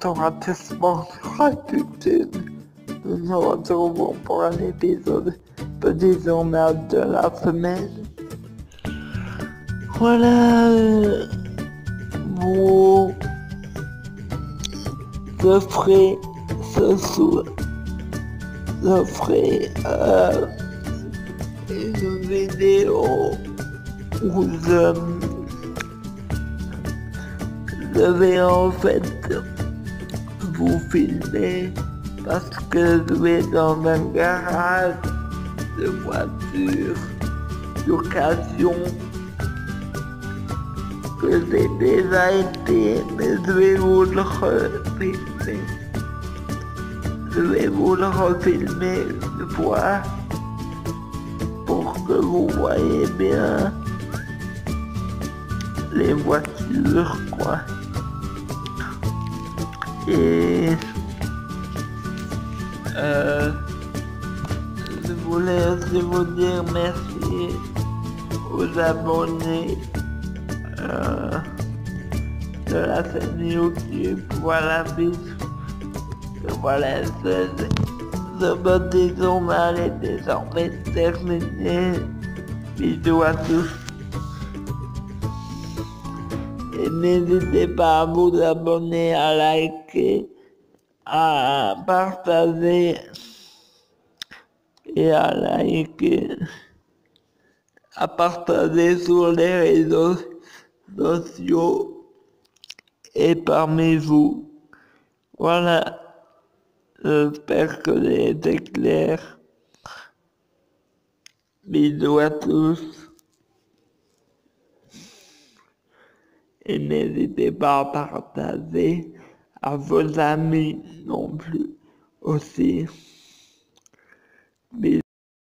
sur YouTube. Nous nous retrouvons pour un épisode petit journal de la semaine. Voilà, euh, vous offrez ce soir, offrez euh, une vidéo où je, je vais en fait vous filmer parce que je vais dans un garage de voiture d'occasion que j'ai déjà été, mais je vais vous le refilmer. Je vais vous le refilmer une fois pour que vous voyez bien les voitures, quoi. Et euh, je voulais aussi vous dire merci aux abonnés euh, de la chaîne YouTube. Voilà, bisous. Voilà, ce, ce petit journal est désormais terminé. Bisous à tous. N'hésitez pas à vous abonner, à liker, à partager et à liker, à partager sur les réseaux sociaux et parmi vous. Voilà, j'espère que j'ai été clair. Bisous à tous. et n'hésitez pas à partager à vos amis non plus aussi.